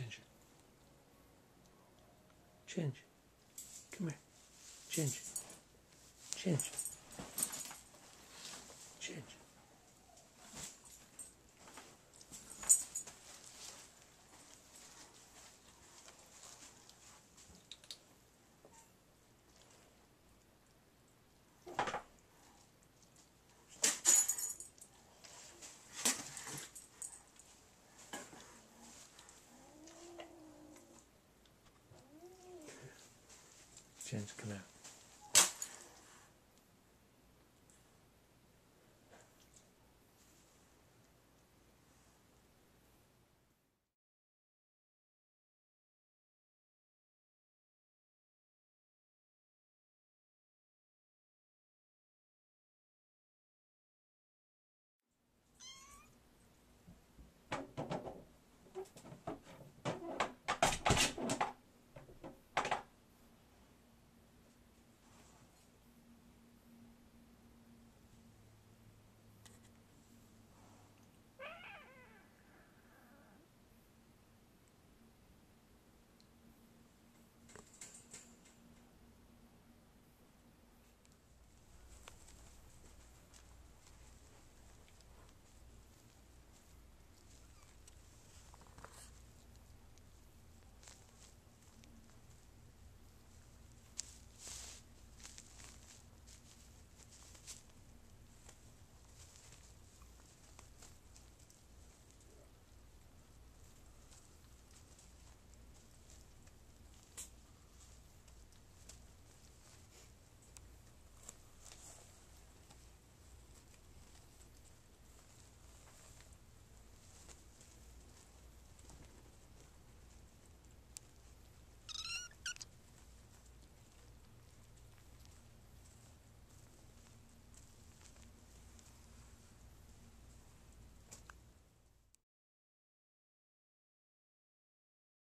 Change. Change. Come here. Change. Change. Change. Come out.